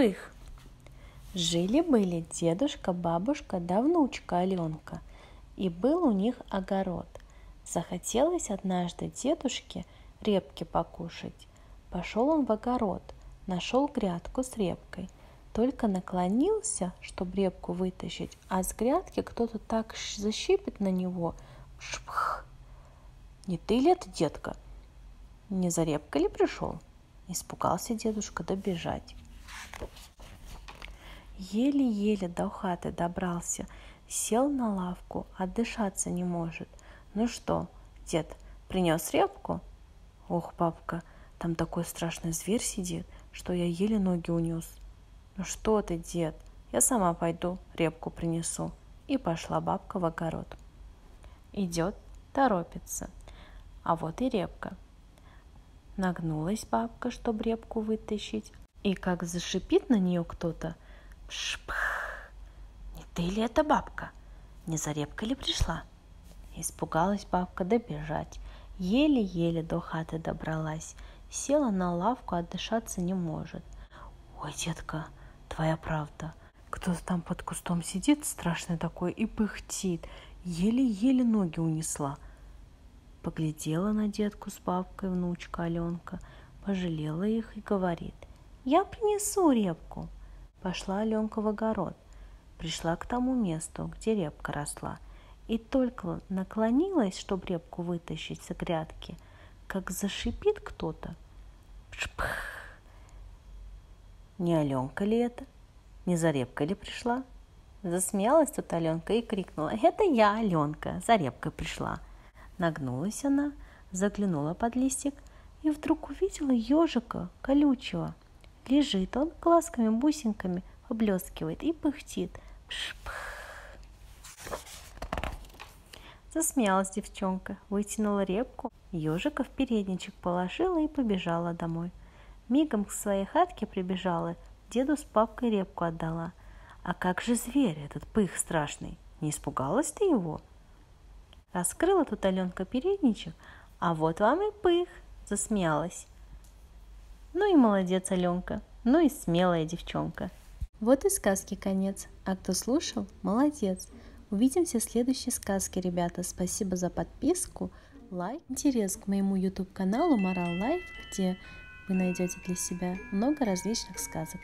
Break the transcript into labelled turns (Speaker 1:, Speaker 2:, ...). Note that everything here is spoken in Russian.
Speaker 1: пых. Жили-были дедушка, бабушка да внучка Аленка, и был у них огород. Захотелось однажды дедушке репки покушать. Пошел он в огород, нашел грядку с репкой, только наклонился, чтобы репку вытащить, а с грядки кто-то так защипит на него. Шпх! Не ты ли это, детка? Не за репкой ли пришел? Испугался дедушка добежать. Еле-еле до хаты добрался, сел на лавку, отдышаться не может. Ну что, дед, принес репку? Ох, бабка, там такой страшный зверь сидит, что я еле ноги унес. Ну что ты, дед, я сама пойду, репку принесу. И пошла бабка в огород. Идет, торопится. А вот и репка. Нагнулась бабка, чтобы репку вытащить. И как зашипит на нее кто-то – Шпх! Не ты ли это бабка? Не за репкой ли пришла? Испугалась бабка добежать. Еле-еле до хаты добралась. Села на лавку, отдышаться не может. Ой, детка, твоя правда. Кто-то там под кустом сидит, страшный такой, и пыхтит. Еле-еле ноги унесла. Поглядела на детку с бабкой внучка Аленка, пожалела их и говорит, «Я принесу репку». Пошла Аленка в огород, пришла к тому месту, где репка росла, и только наклонилась, чтобы репку вытащить с грядки, как зашипит кто-то. Шпх! Не Аленка ли это? Не за репкой ли пришла? Засмеялась тут Аленка и крикнула, «Это я, Аленка, за репкой пришла». Нагнулась она, заглянула под листик и вдруг увидела ежика колючего – Лежит он глазками, бусинками, поблескивает и пыхтит. Засмеялась девчонка, вытянула репку, ежика в передничек положила и побежала домой. Мигом к своей хатке прибежала, деду с папкой репку отдала. А как же зверь этот пых страшный? Не испугалась ты его? Раскрыла тут Аленка передничек, а вот вам и пых, засмеялась. Ну и молодец, Аленка, ну и смелая девчонка. Вот и сказки конец. А кто слушал, молодец. Увидимся в следующей сказке, ребята. Спасибо за подписку, лайк, интерес к моему YouTube каналу Moral Life, где вы найдете для себя много различных сказок.